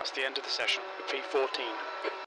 That's the end of the session. V14.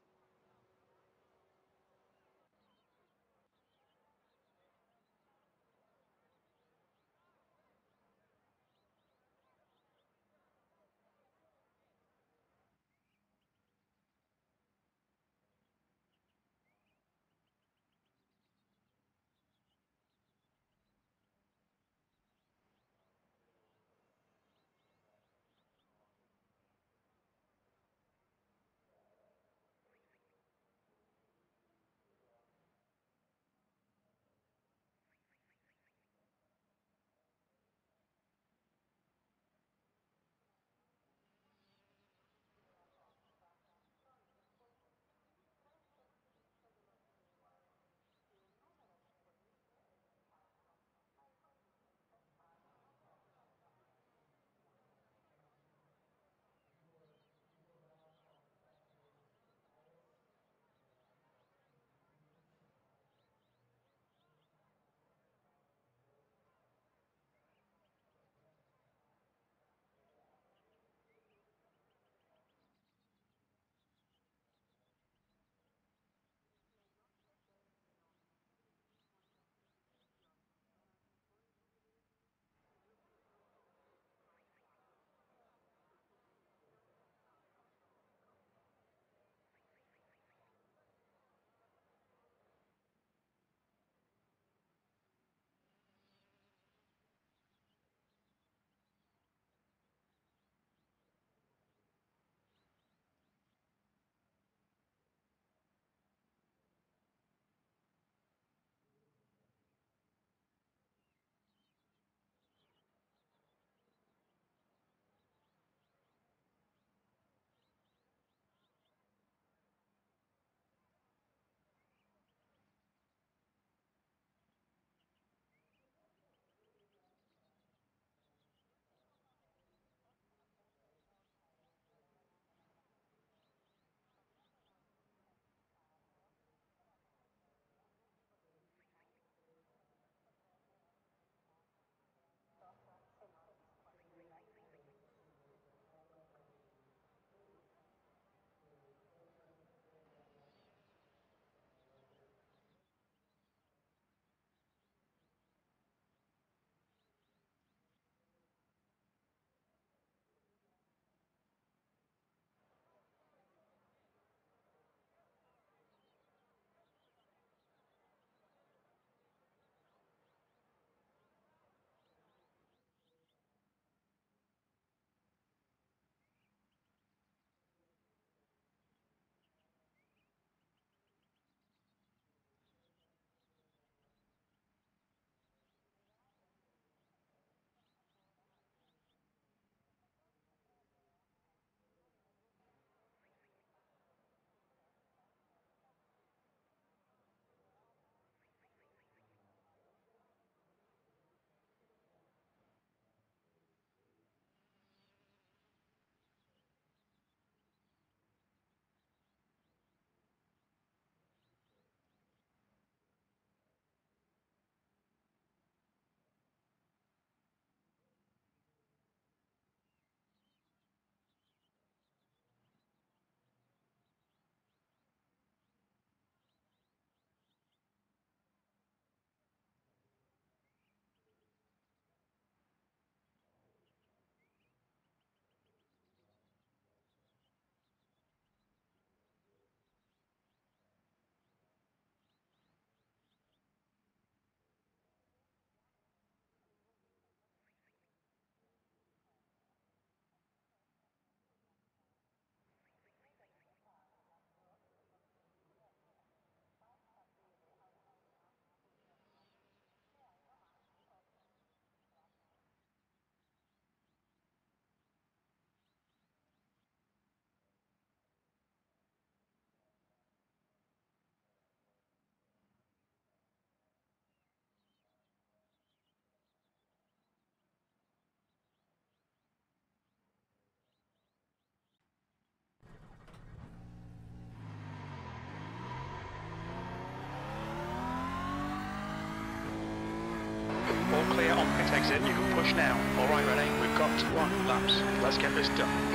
You can push now. All right, Rene, we've got one laps. Let's get this done.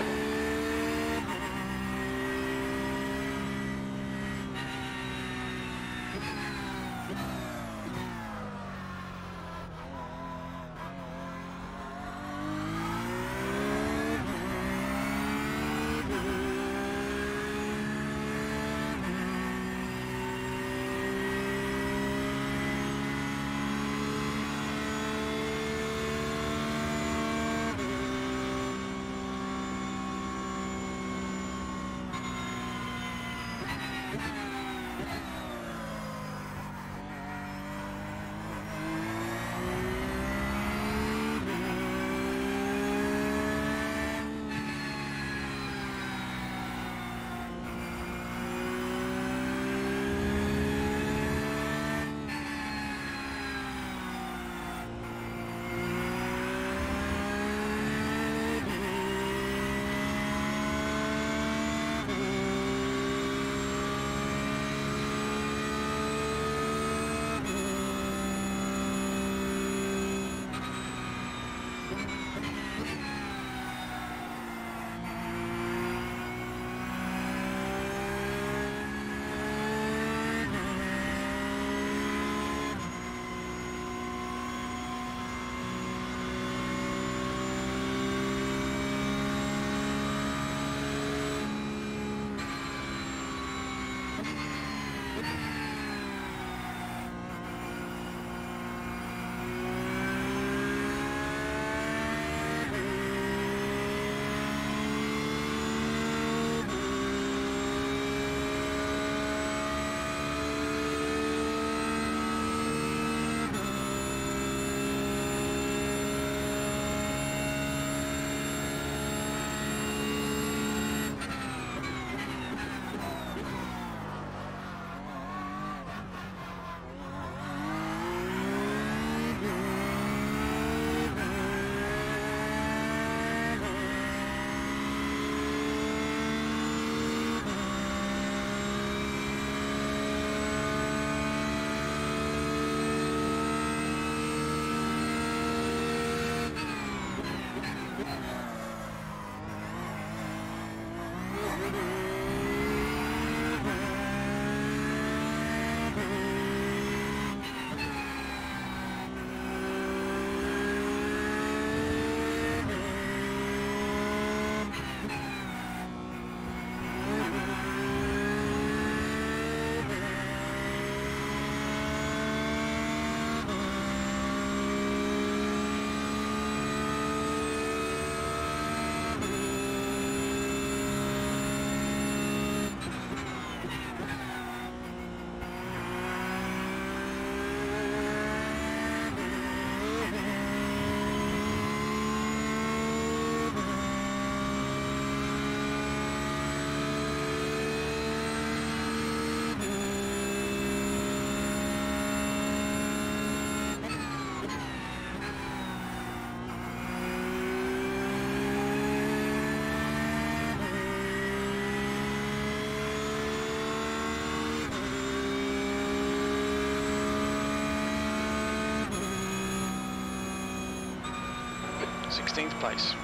16th place.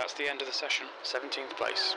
That's the end of the session. 17th place.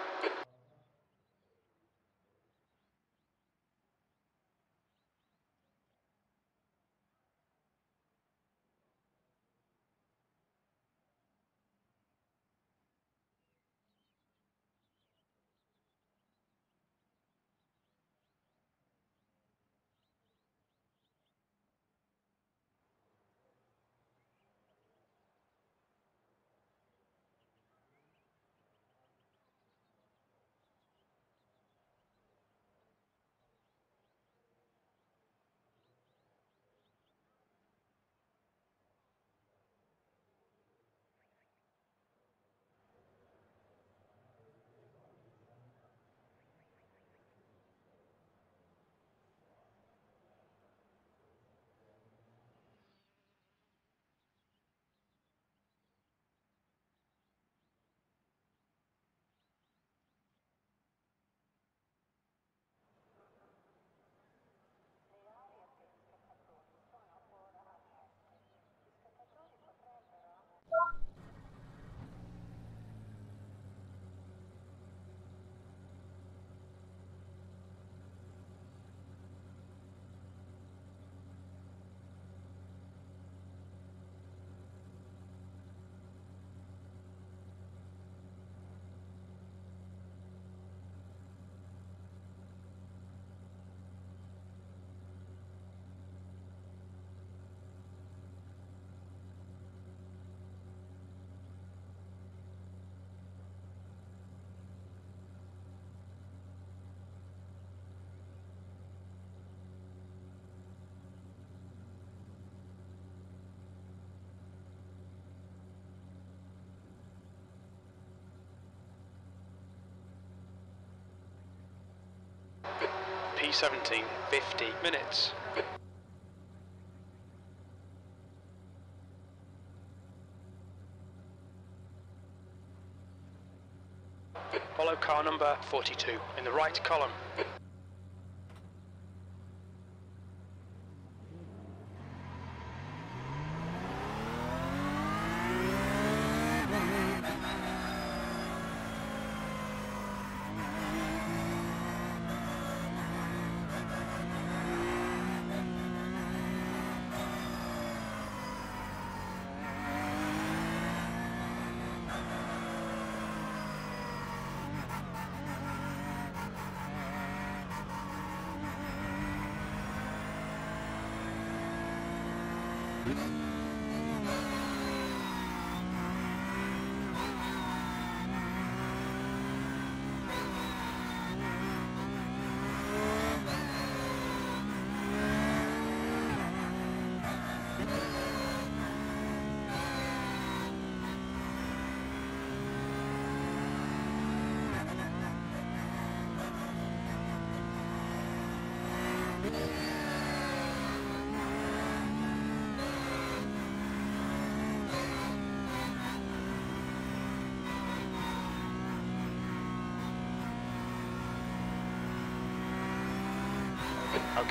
P17, 50 minutes. Follow car number 42 in the right column.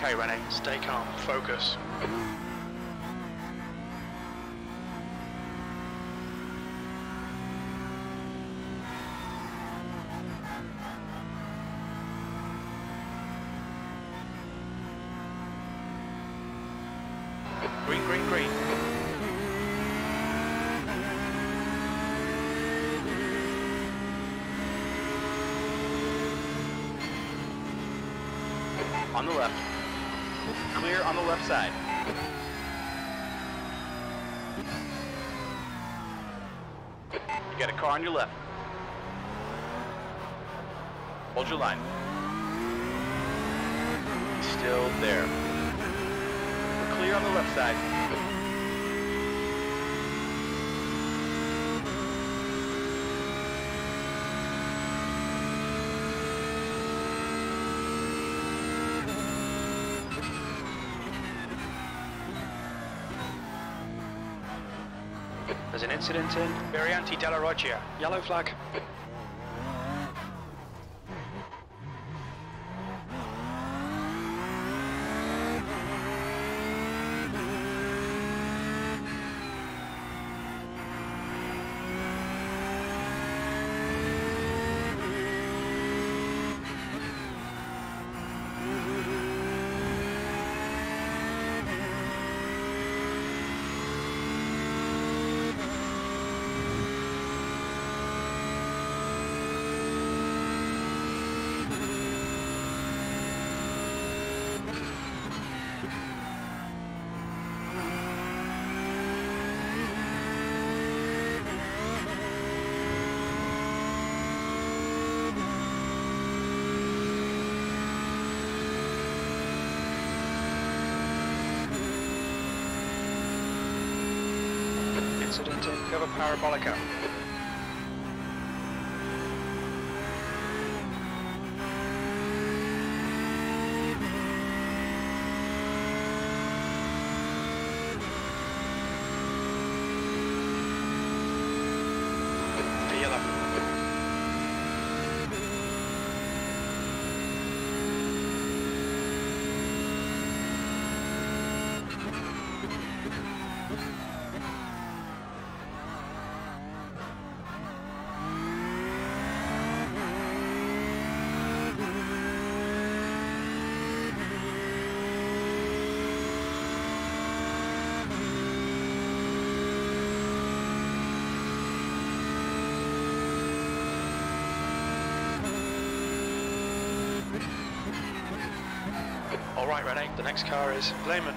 Okay, Rene. Stay calm. Focus. Green, green, green. On the left. Clear on the left side. You got a car on your left. Hold your line. Still there. We're clear on the left side. There's an incident in Variante della Roggia. Yellow flag. In Curva Parabolica. The yellow. All right, Rene. The next car is Lehman.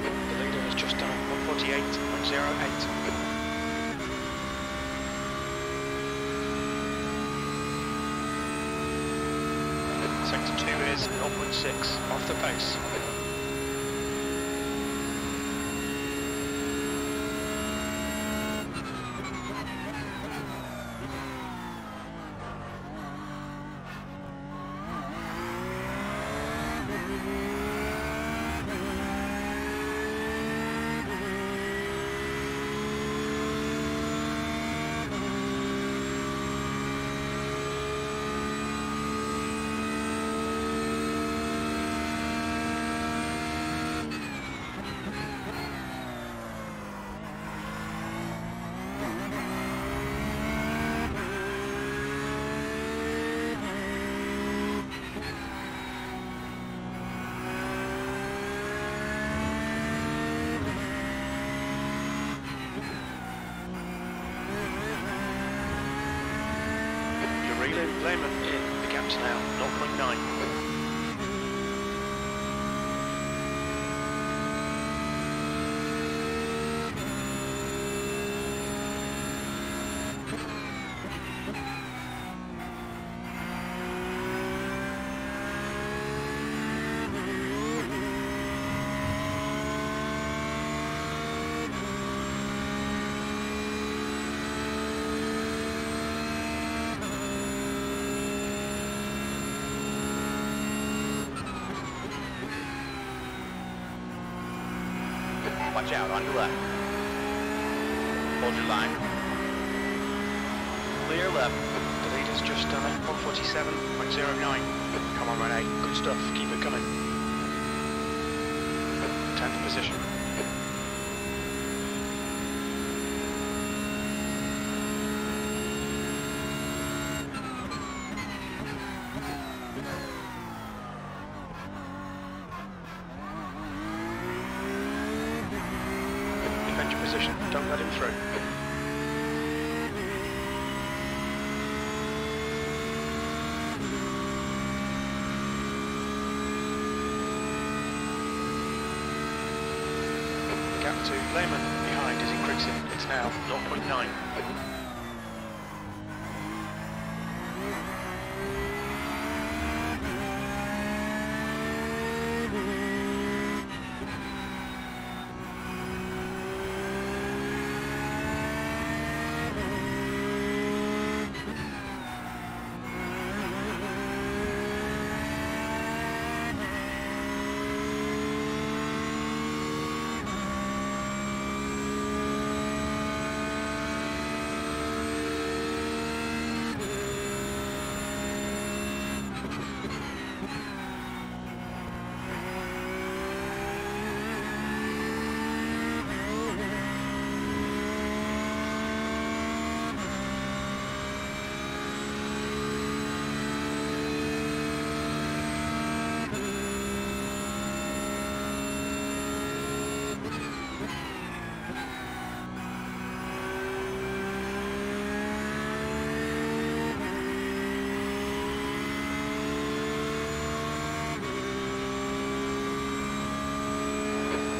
The leader has just done 148.08. Sector 2 is 0.6 off the pace. Watch out, on your left. Hold your line. Clear left. The leader's just uh, done it. 147.09. Come on, Rene. Good stuff. Keep it coming. 10th position. Defend your position. Don't let him through. Gap to Lehman behind is increasing. It's now 0.9.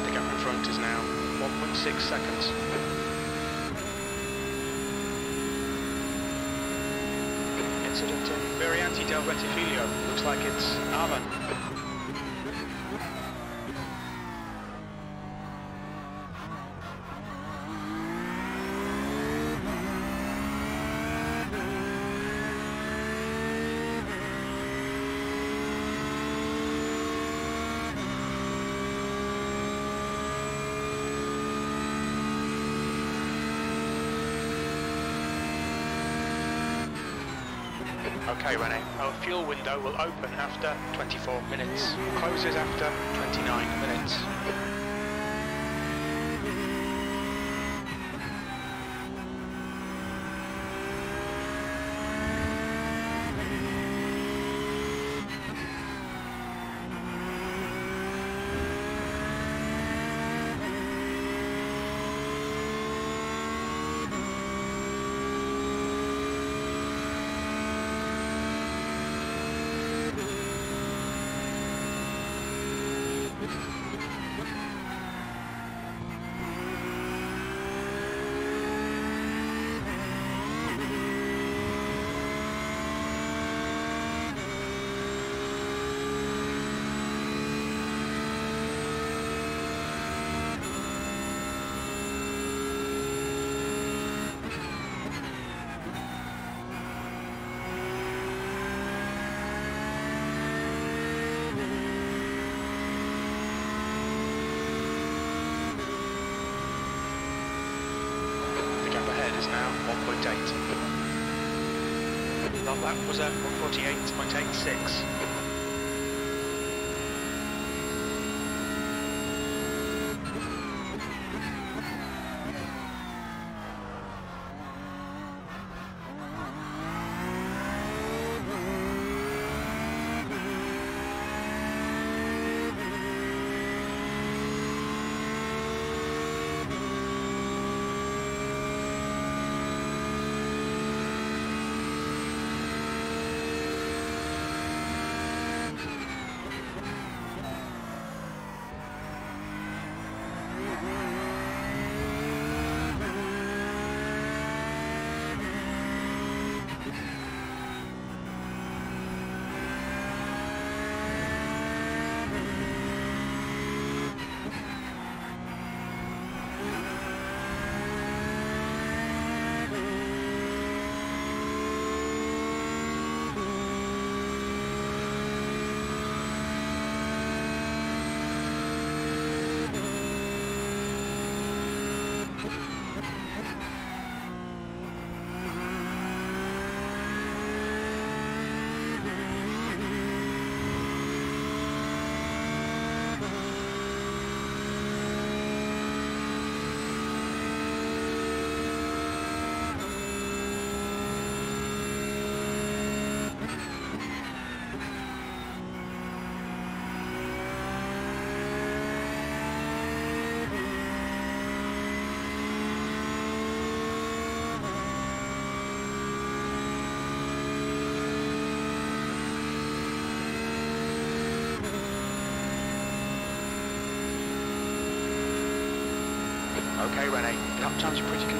The gap in front is now 1.6 seconds. Incident in Variante del Rettifilo. Looks like it's Arvan. Okay, Rene. Our fuel window will open after 24 minutes. Closes after 29 minutes. The gap ahead is now 1.8. That lap was at 148.86.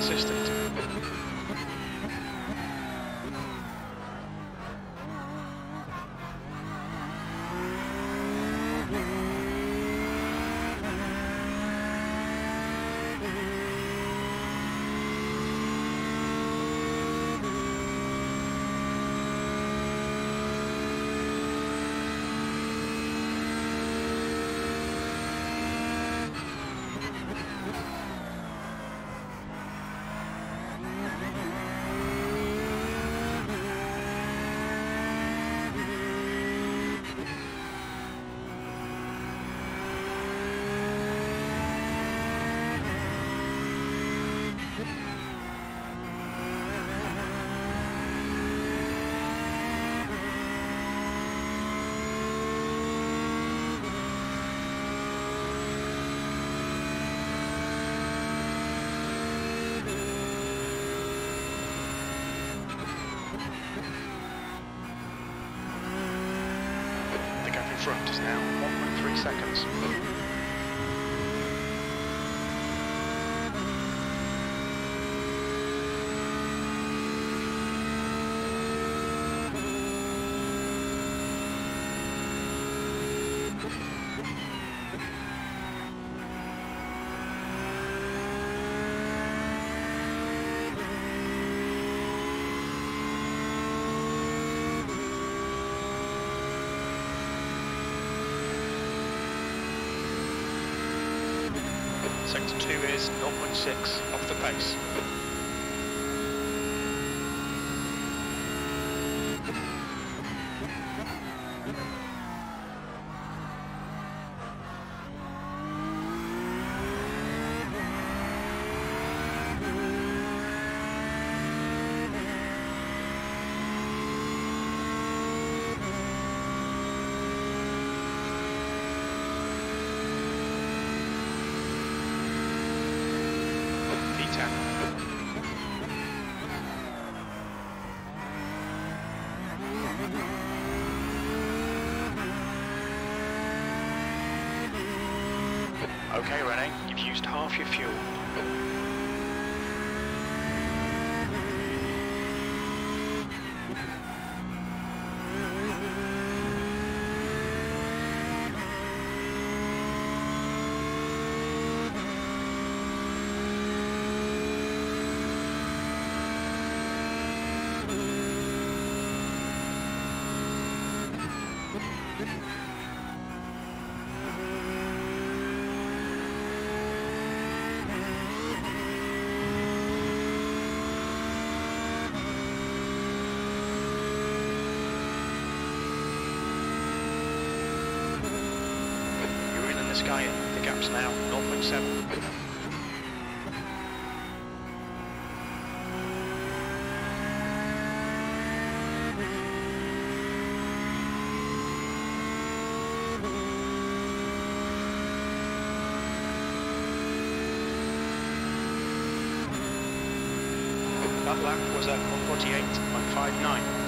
times are pretty consistent. The gap in front is now 1.3 seconds. Sector 2 is 0.6 off the pace. P10. Okay, Rene, you've half your fuel. You're in in the sky. The gap's now 0.7. That lap was at 148.59.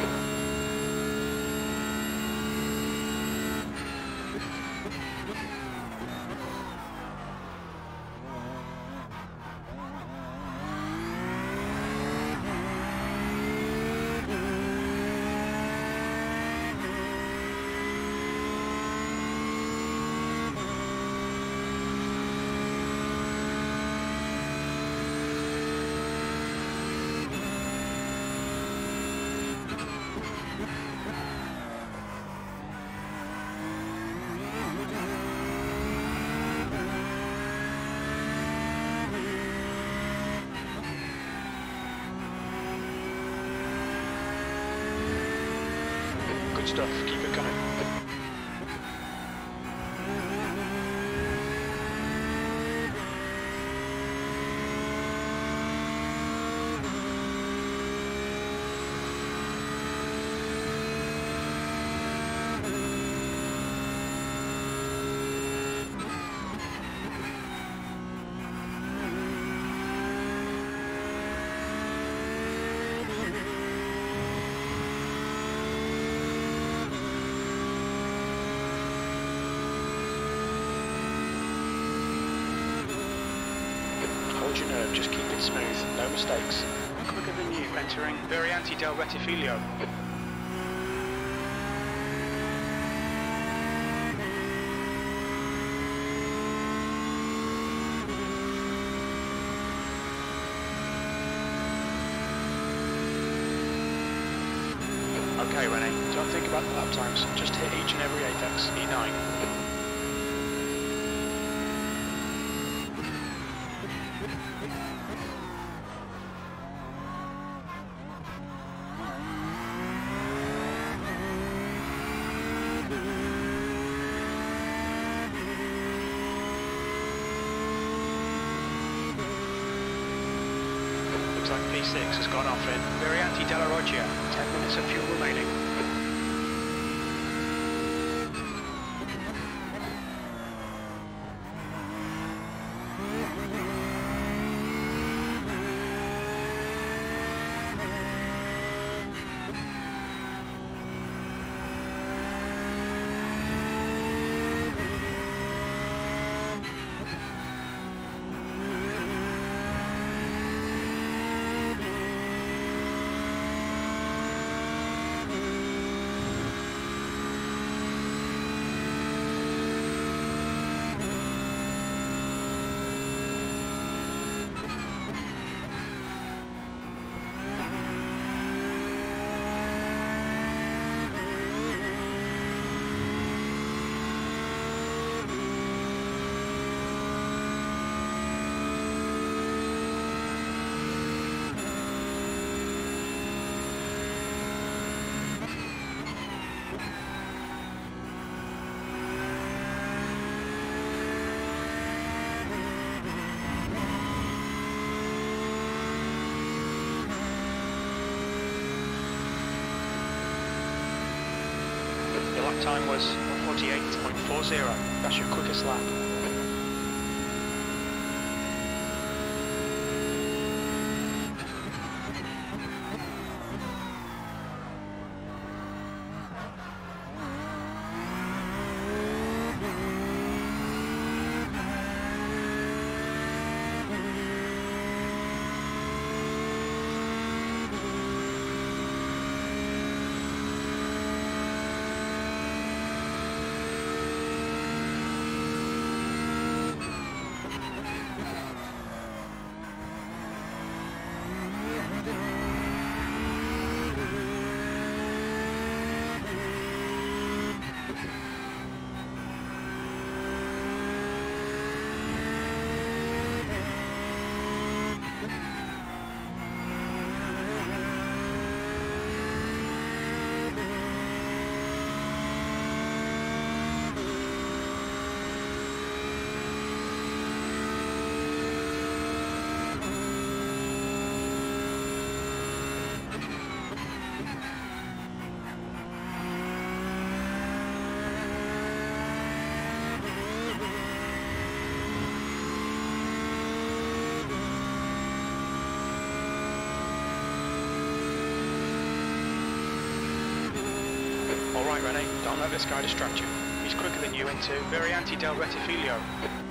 Good stuff. Keep it coming. Smooth, no mistakes. Quicker than you, entering Variante del Rettifilo. Okay, Rene, don't think about the lap times. Just hit each and every apex. E9. Looks like P6 has gone off in Variante della Roggia. 10 minutes of fuel remaining. Your lap time was 148.40. That's your quickest lap. All right, Rene, don't let this guy distract you. He's quicker than you into Variante del Rettifilo. Lap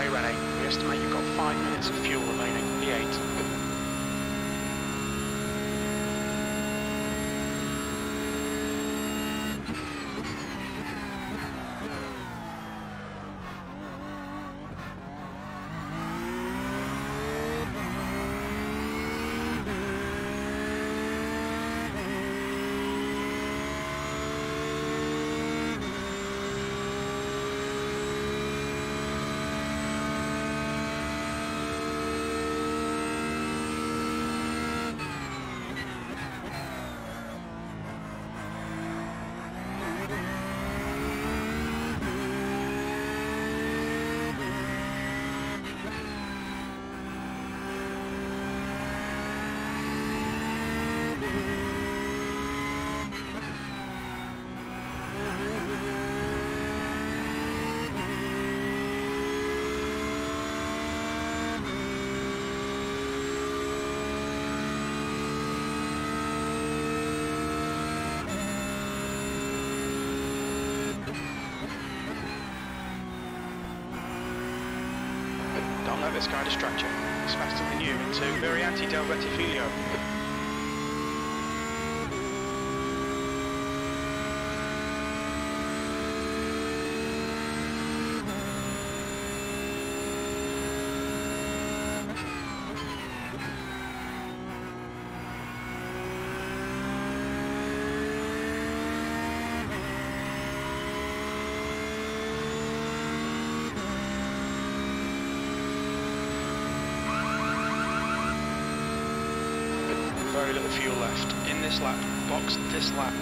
Okay, Rene, we estimate you've got five minutes of fuel remaining. E8. Don't guy distract you. He's faster into Variante del Rettifilo. Very little fuel left. In this lap, box this lap.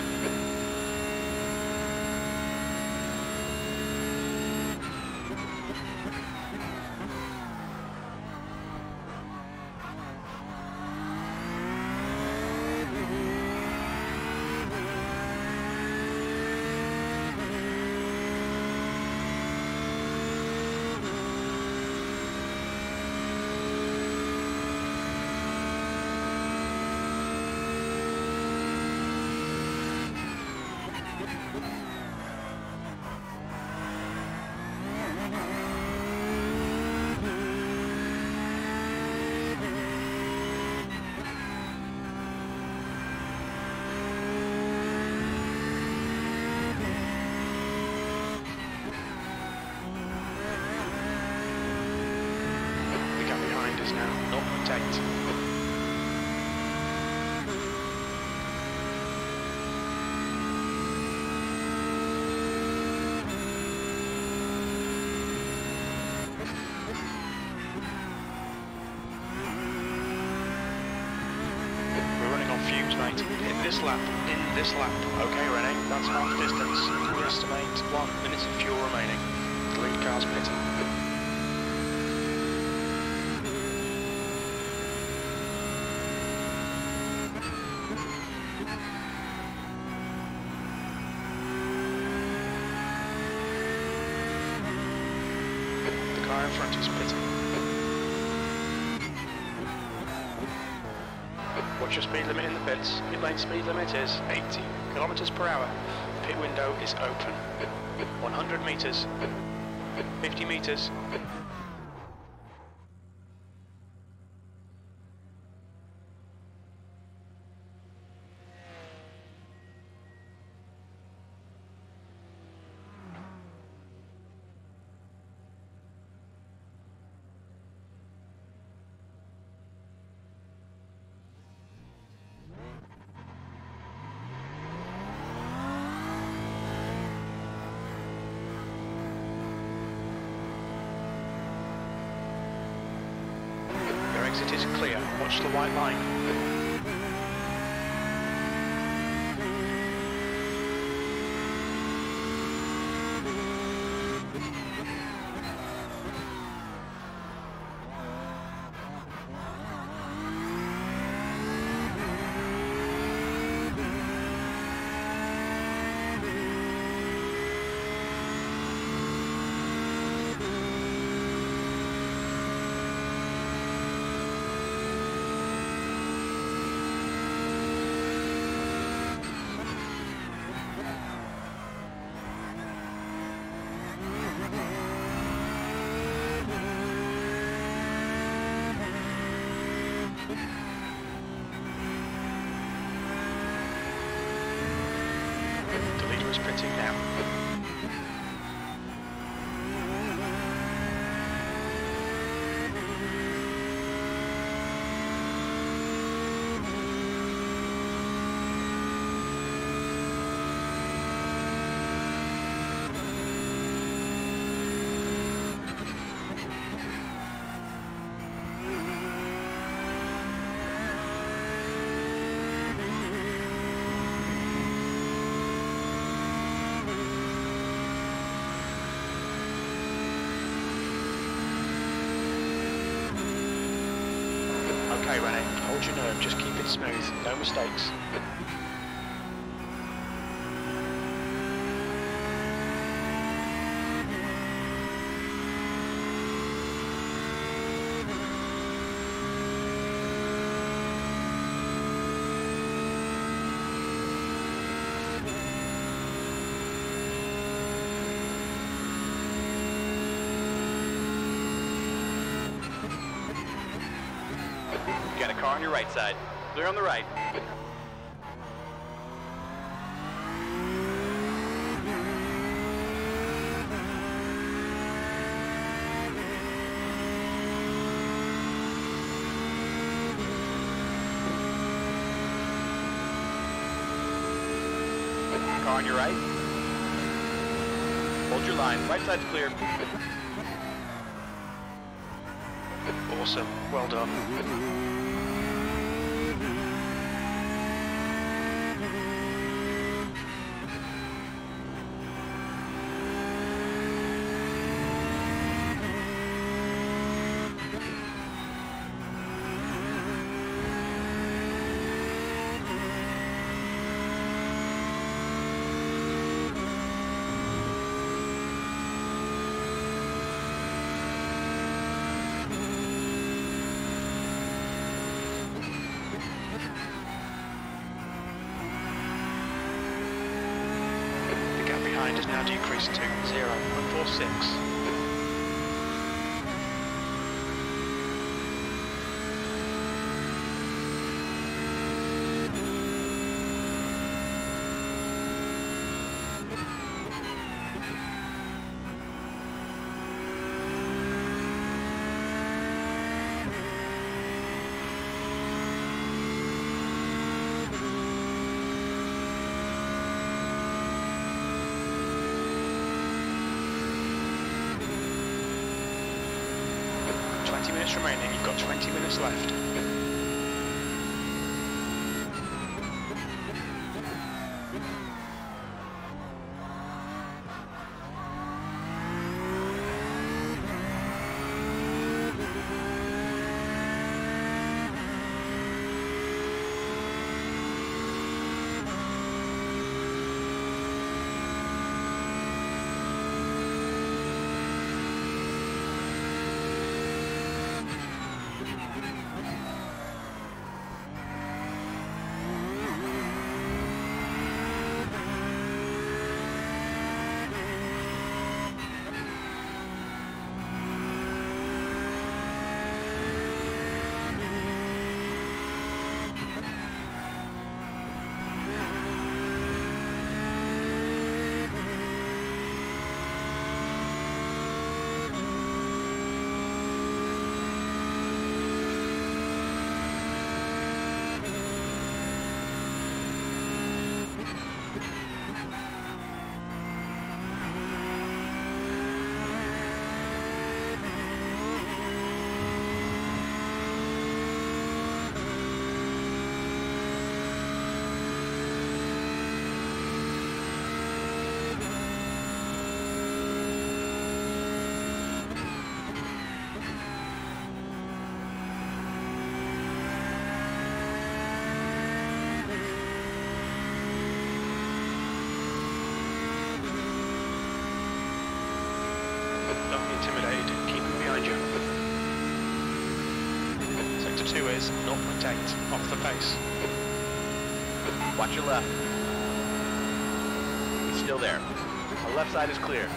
The gap behind is now 0.8. We're running on fumes, mate. In this lap, in this lap. Okay, Rene, that's half distance. We estimate one minute of fuel remaining. The lead car's pitting. The car in front is pitting. What's your speed limit in the pits? Pit lane speed limit is 80 kilometers per hour. Pit window is open. 100 meters. 50 meters. Smooth, no mistakes. Got a car on your right side. Clear on the right. On your right. Hold your line. Right side's clear. Awesome, well done. Zero one four six. Minutes remaining, you've got 20 minutes left. Don't be intimidated, keep them behind you. Sector 2 is 0.8, the pace. Watch your left. He's still there. The left side is clear.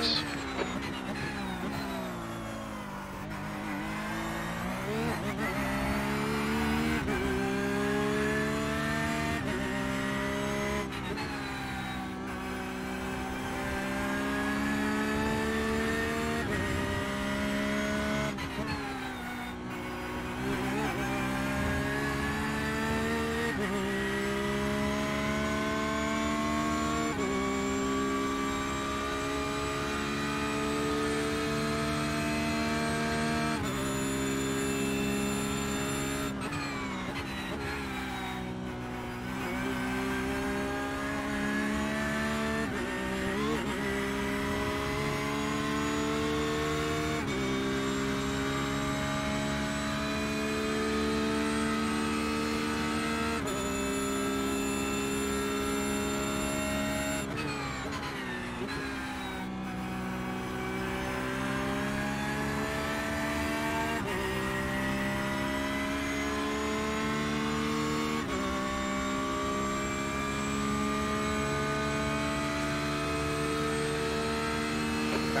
place.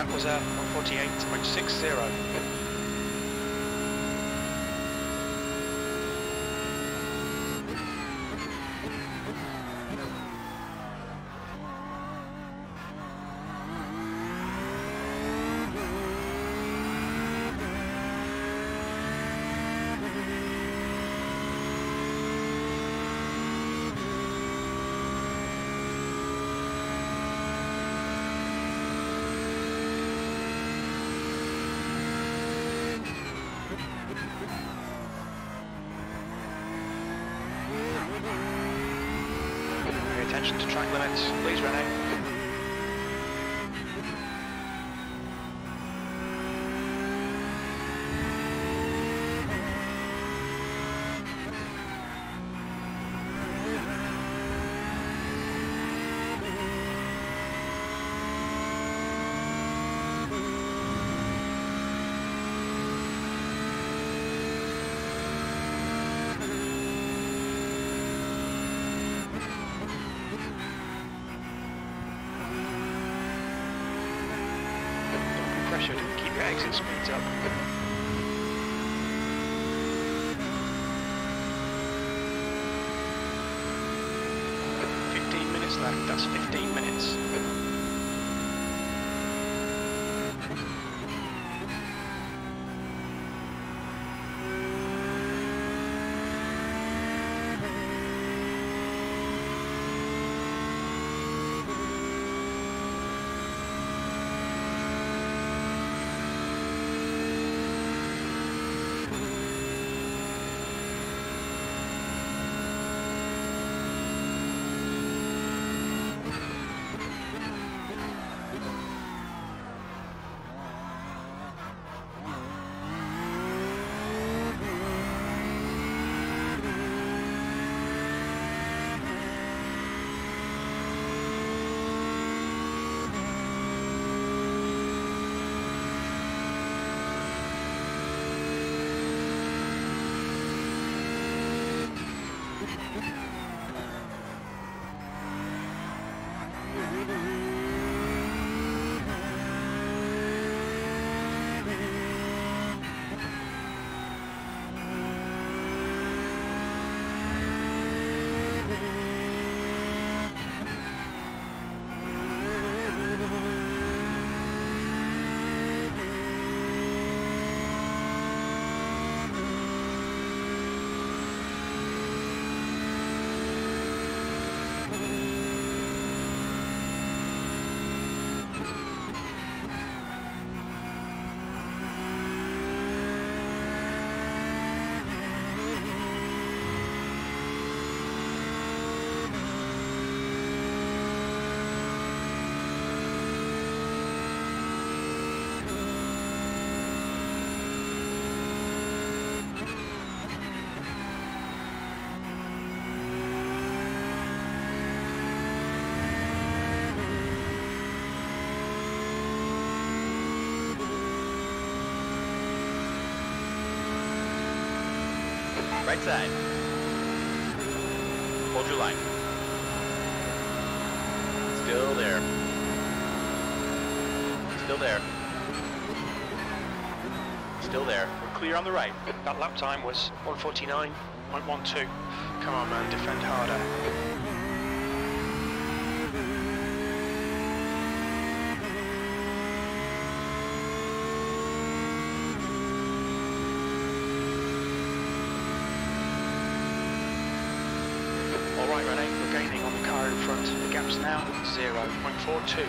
That was uh, a 148.60. track limits, please Rene. Exit speeds up. Hold your line. Still there. Still there. Still there. We're clear on the right. That lap time was 149.12. Come on, man, defend harder. Right, Rene, we're gaining on the car in front. The gap's now 0.42.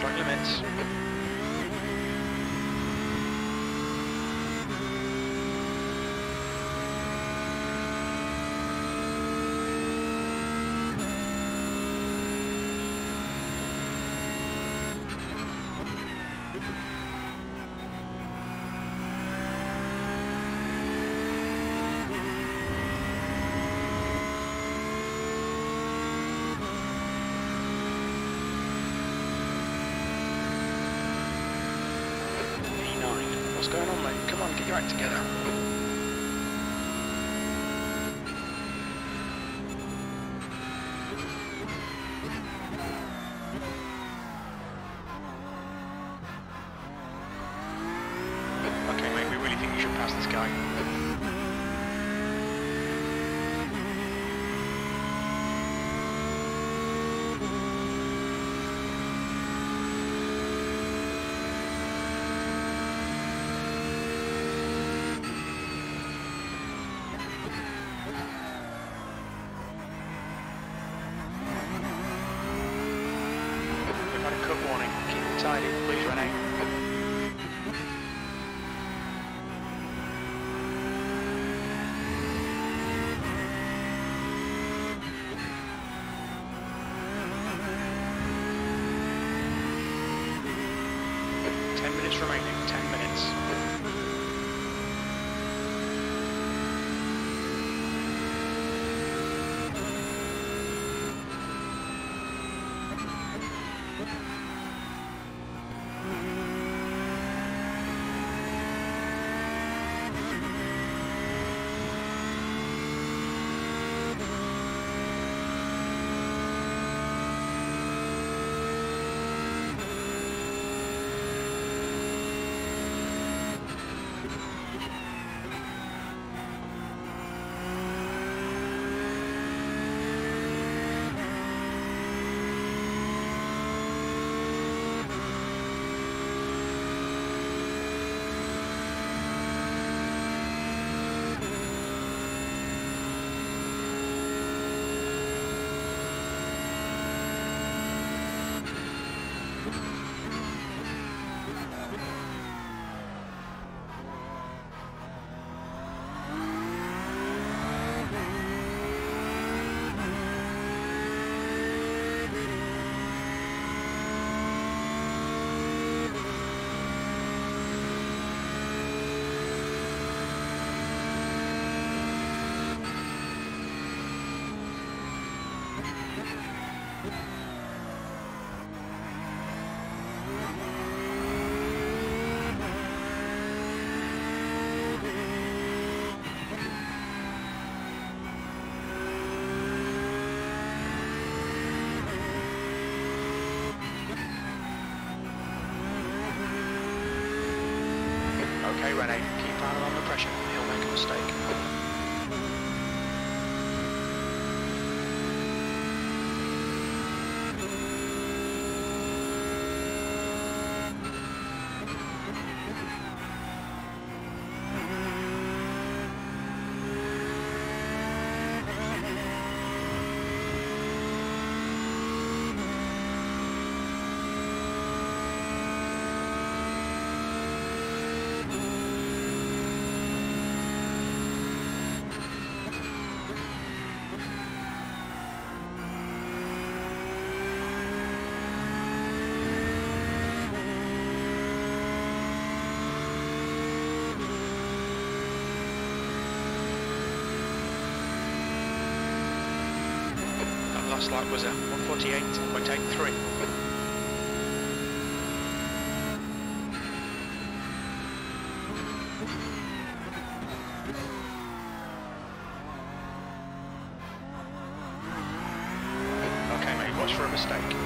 Track limits. E9. What's going on, act together. Last lap was at 148.83. Okay, mate, watch for a mistake.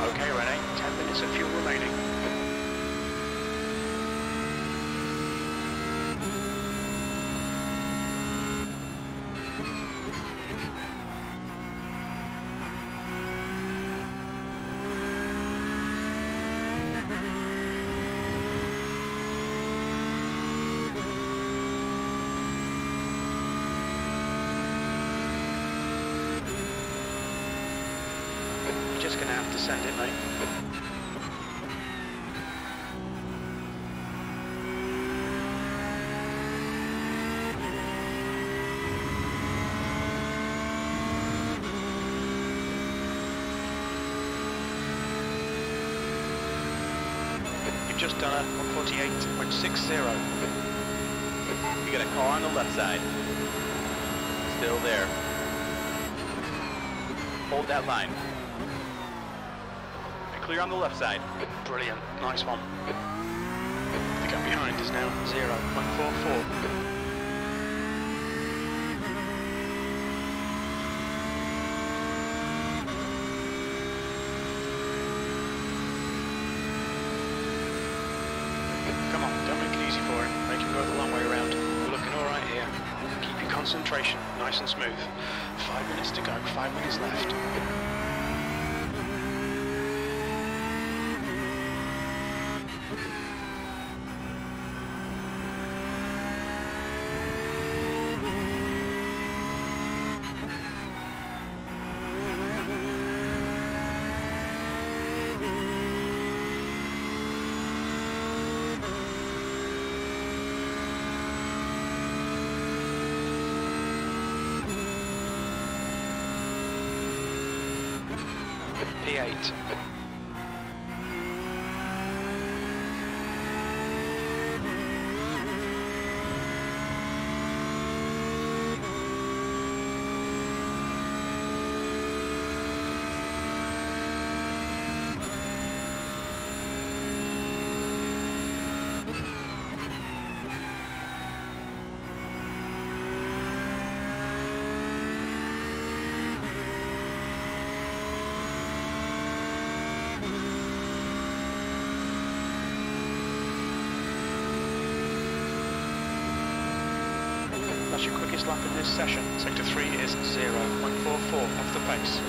Okay, Rene, 10 minutes of fuel remaining. You're just gonna have to send it, mate. You've just done a 148.60. You got a car on the left side. Still there. Hold that line. Clear on the left side. Brilliant, nice one. The gap behind is now 0.44. Come on, don't make it easy for him. Make him go the long way around. We're looking alright here. Keep your concentration nice and smooth. Five minutes to go, five minutes left. P8. That's your quickest lap in this session. Sector 3 is 0.44 off the pace.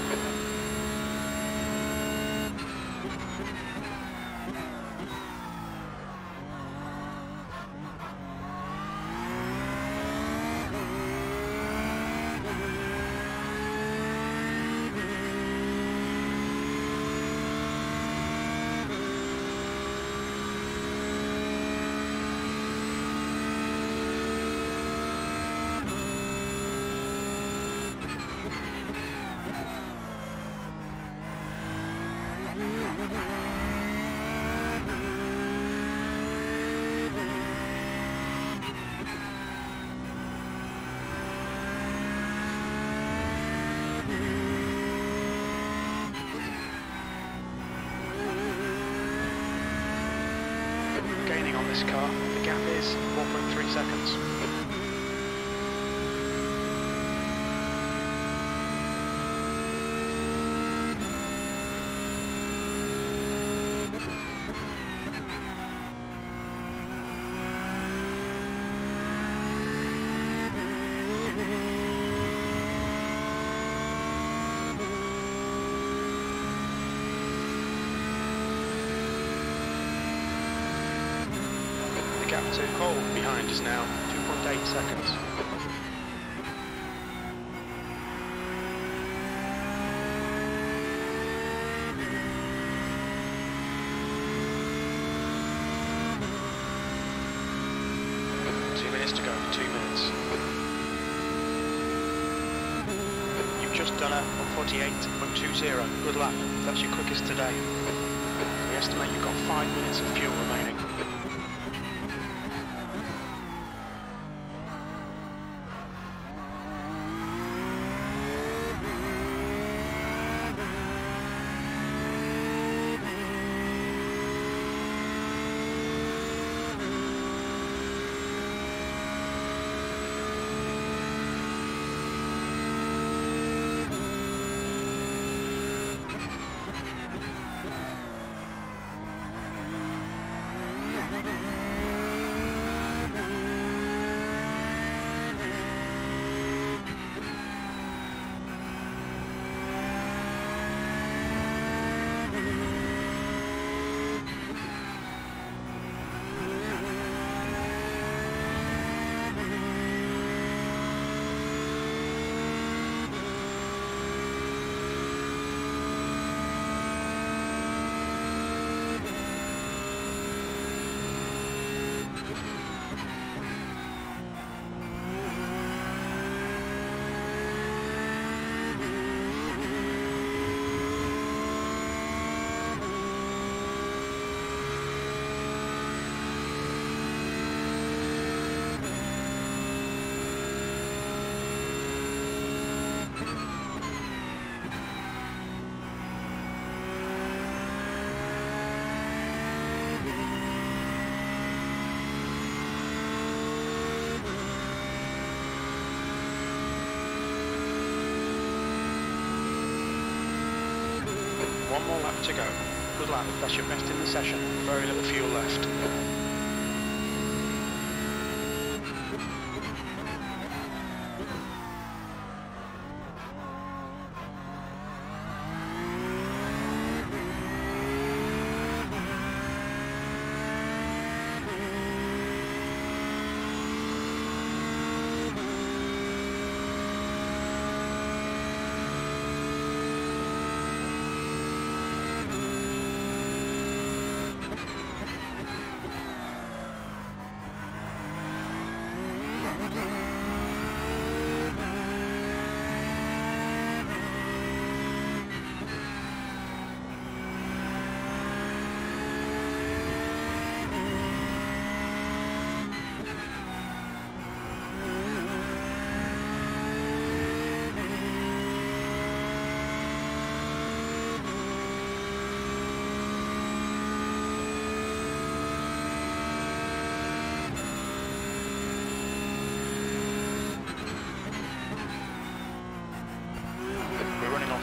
This car, the gap is 4.3 seconds. To Cole behind is now 2.8 seconds. Two minutes to go, two minutes. You've just done a 148.20. Good lap. That's your quickest today. We estimate you've got five minutes of fuel to go. Good lap. That's your best in the session. Very little fuel left.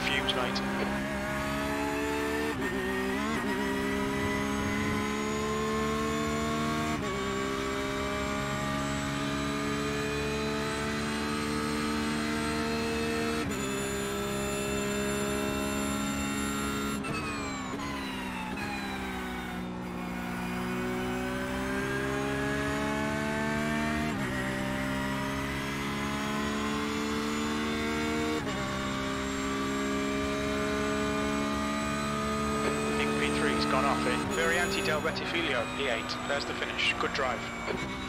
Fumes, mate. P3's gone off in Variante del Rettifilo, P8. There's the finish. Good drive.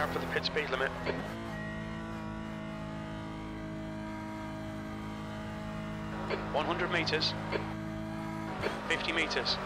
Out for the pit speed limit. One hundred meters. Fifty meters.